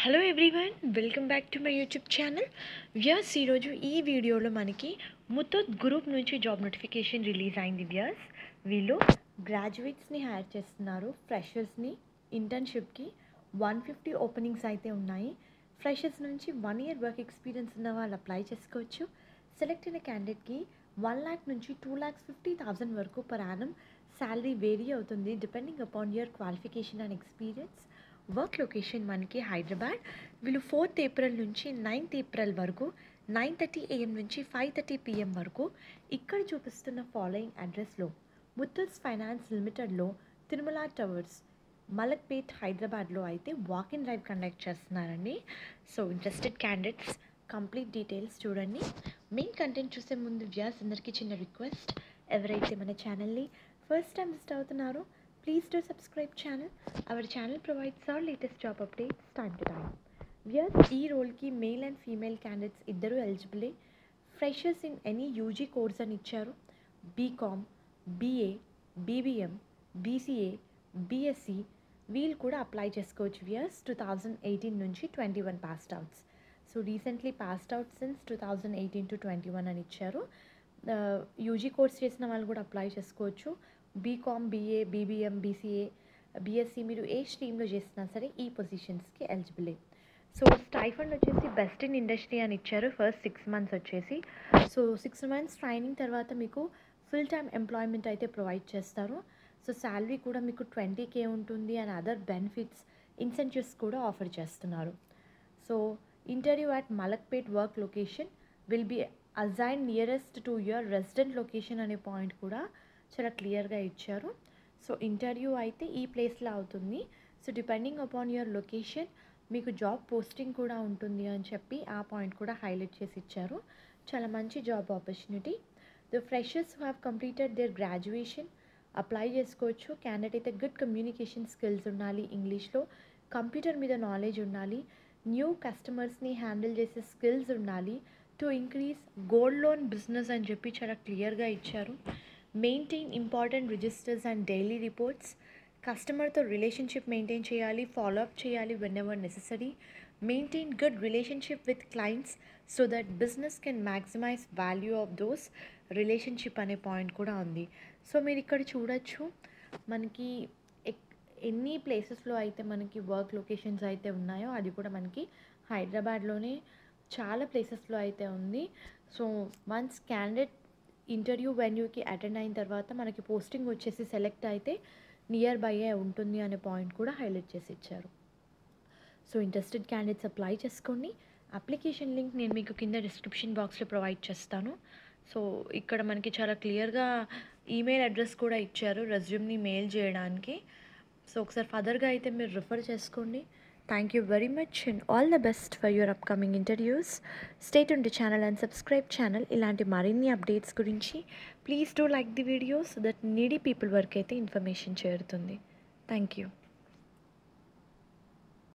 Hello everyone welcome back to my YouTube channel guys ఈరోజు ఈ వీడియోలో మనకి ముత్తూట్ గ్రూప్ నుంచి జాబ్ నోటిఫికేషన్ రిలీజ్ అయింది వ్యాస్ వీళ్ళు గ్రాడ్యుయేట్స్ని హైర్ చేస్తున్నారు ఫ్రెషర్స్ని ఇంటర్న్షిప్కి వన్ ఫిఫ్టీ ఓపెనింగ్స్ అయితే ఉన్నాయి. ఫ్రెషర్స్ నుంచి వన్ ఇయర్ వర్క్ ఎక్స్పీరియన్స్ ఉన్న వాళ్ళు అప్లై చేసుకోవచ్చు. సెలెక్ట్ అయిన క్యాండిడేట్కి వన్ ల్యాక్ నుంచి టూ ల్యాక్స్ ఫిఫ్టీ థౌజండ్ వరకు పర్ యానం శాలరీ వేరీ అవుతుంది depending upon your qualification and experience work location మనకి హైదరాబాద్. వీళ్ళు ఫోర్త్ ఏప్రిల్ నుంచి నైన్త్ ఏప్రిల్ వరకు నైన్ థర్టీ ఏఎం నుంచి ఫైవ్ థర్టీ పిఎం వరకు ఇక్కడ చూపిస్తున్న ఫాలోయింగ్ అడ్రస్లో ముత్తూట్స్ ఫైనాన్స్ లిమిటెడ్లో తిరుమల టవర్స్ మలక్పేట్ హైదరాబాద్లో అయితే వాక్ ఇన్ డ్రైవ్ కండక్ట్ చేస్తున్నారండి. So interested candidates complete details చూడండి. మెయిన్ కంటెంట్ చూసే ముందు వ్యాస్ అందరికీ చిన్న రిక్వెస్ట్ ఎవరైతే మన ఛానల్ని ఫస్ట్ టైం విజిట్ అవుతున్నారో please to subscribe channel our channel provides are latest job updates time to time guys ఈ రోల్కి మేల్ అండ్ ఫీమేల్ క్యాండిడేట్స్ ఇద్దరు ఎలిజిబులే freshers in any UG course అని ఇచ్చారు. BCom BA BBM BCA BSc వీళ్ళు కూడా apply చేసుకోవచ్చు years two thousand eighteen నుంచి twenty one passed outs so recently passed out since two thousand eighteen to twenty one అని ఇచ్చారు UG course చేసిన వాళ్ళు కూడా అప్లై చేసుకోవచ్చు. BCom BA BBM BCA BSc మీరు ఏ స్ట్రీమ్లో చేసినా సరే ఈ పొజిషన్స్కి ఎలిజిబులే సో స్టైఫండ్ వచ్చేసి బెస్ట్ ఇన్ ఇండస్ట్రీ అని ఇచ్చారు. ఫస్ట్ సిక్స్ మంత్స్ వచ్చేసి. సో సిక్స్ మంత్స్ ట్రైనింగ్ తర్వాత మీకు ఫుల్ టైమ్ ఎంప్లాయ్మెంట్ అయితే ప్రొవైడ్ చేస్తారు. సో శాలరీ కూడా మీకు ట్వంటీ కే ఉంటుంది అండ్ అదర్ బెనిఫిట్స్ ఇన్సెంటివ్స్ కూడా ఆఫర్ చేస్తున్నారు. So interview at Malakpet work location will be assigned nearest to your resident location అనే పాయింట్ కూడా చాలా క్లియర్గా ఇచ్చారు. సో ఇంటర్వ్యూ అయితే ఈ ప్లేస్లో అవుతుంది. So depending upon your location మీకు జాబ్ పోస్టింగ్ కూడా ఉంటుంది అని చెప్పి ఆ పాయింట్ కూడా హైలైట్ చేసి ఇచ్చారు. చాలా మంచి job opportunity. The freshers have completed their graduation apply చేసుకోవచ్చు. క్యాండిడేట్ అయితే గుడ్ కమ్యూనికేషన్ స్కిల్స్ ఉండాలి ఇంగ్లీష్లో. కంప్యూటర్ మీద నాలెడ్జ్ ఉండాలి. న్యూ కస్టమర్స్ని హ్యాండిల్ చేసే స్కిల్స్ ఉండాలి. To increase gold loan business అని చెప్పి చాలా క్లియర్గా ఇచ్చారు. Maintain important registers and daily reports కస్టమర్తో రిలేషన్షిప్ మెయింటైన్ చేయాలి ఫాలో అప్ చేయాలి whenever necessary maintain good relationship with clients so that business can maximise value of those relationship అనే point కూడా ఉంది. సో మీరు ఇక్కడ చూడొచ్చు మనకి ఎన్ని ప్లేసెస్లో అయితే మనకి వర్క్ లొకేషన్స్ అయితే ఉన్నాయో అది కూడా మనకి హైదరాబాద్లోనే చాలా ప్లేసెస్లో అయితే ఉంది. సో వన్స్ క్యాండిడేట్ ఇంటర్వ్యూ వెన్యూకి అటెండ్ అయిన తర్వాత మనకి పోస్టింగ్ వచ్చేసి సెలెక్ట్ అయితే నియర్ బైయే ఉంటుంది అనే పాయింట్ కూడా హైలైట్ చేసి ఇచ్చారు. సో ఇంట్రెస్టెడ్ క్యాండిడేట్స్ అప్లై చేసుకోండి. అప్లికేషన్ లింక్ నేను మీకు కింద డిస్క్రిప్షన్ బాక్స్లో ప్రొవైడ్ చేస్తాను. సో ఇక్కడ మనకి చాలా క్లియర్గా ఈమెయిల్ అడ్రస్ కూడా ఇచ్చారు రెజ్యూమ్ని మెయిల్ చేయడానికి. సో ఒకసారి ఫర్దర్గా అయితే మీరు రిఫర్ చేసుకోండి. Thank you very much and all the best for your upcoming interviews state ఉంటే ఛానల్ అండ్ సబ్స్క్రైబ్ ఛానల్ ఇలాంటి మరిన్ని అప్డేట్స్ గురించి please do like the video so that needy people వరకు అయితే ఇన్ఫర్మేషన్ చేరుతుంది. Thank you